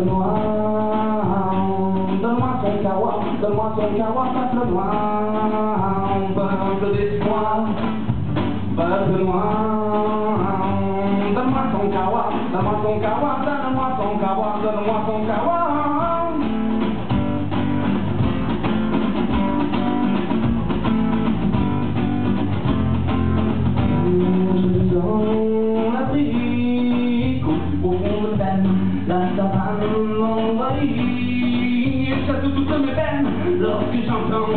donne-moi, donne-moi ton kawa, donne-moi ton kawa, peuple peuple-moi, donne-moi ton kawa, donne-moi ton kawa, donne-moi ton kawa, donne-moi. La savane m'envahit, et chasse toutes mes peines, lorsque j'entends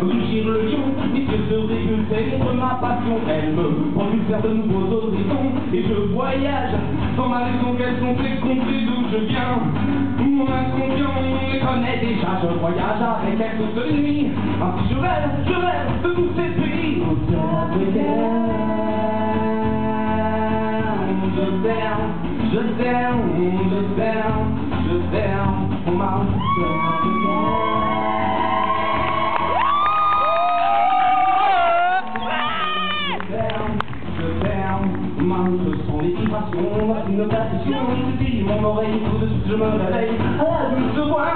rugir le lion, mes yeux se révulsent contre ma passion, elle me propulse vers de nouveaux horizons, et je voyage sans ma raison, quelles sont les d'où je viens, mon inconscient les connaît déjà, je voyage avec elle toute nuit, ainsi je rêve, je rêve de tous ces pays, au terre africaine. Je t'aime, je t'aime, je t'aime, je t'aime, ma les vibrations, une percussion, je dis mon oreille, tout de suite je me réveille, vue je vois la boule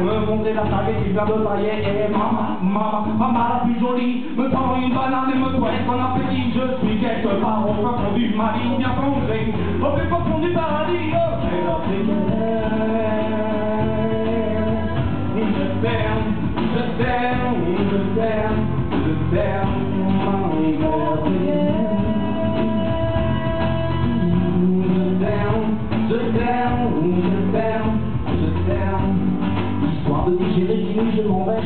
me montrer la salle qui vient de paillettes, et maman, maman, maman la plus jolie, me tend une banane et me souhaite mon appétit, je suis quelque part au fin fond du Mali, bien plongé, au plus profond du paradis, l'Africaine. Je t'aime, je t'aime, je t'aime,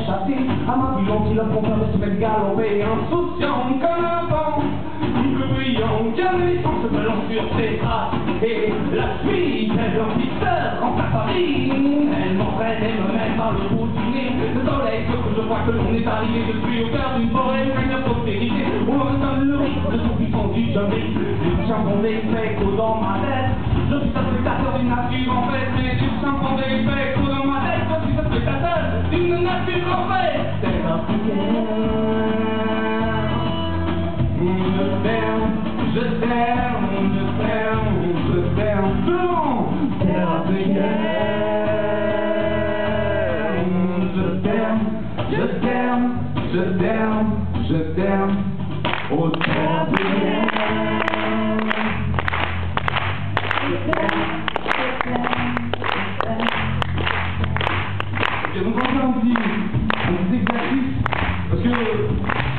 À ma vue gentille, la frontière se fait galoper, insouciant comme un vent. Double brillant, canalisant se balance sur ses traces. Et la suite, elle un pisteur en sa farine. Elle m'entraîne et me mène par le bout du nez. Le soleil, que je vois que l'on est arrivé, je suis au cœur d'une forêt, une prospérité. Où l'on donne le de tout puissant du jamais. Les charbons des faits dans ma tête. Je suis Je t'aime, je t'aime, je t'aime, je t'aime.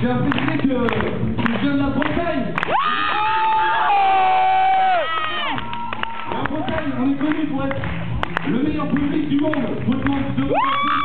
J'ai apprécié que, je viens de la Bretagne. Et en Bretagne, on est connu pour être le meilleur public du monde.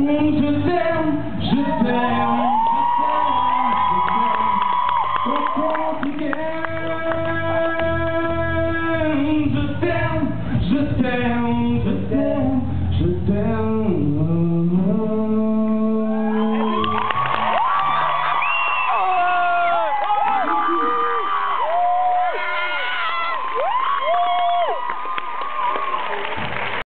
Je t'aime, je t'aime,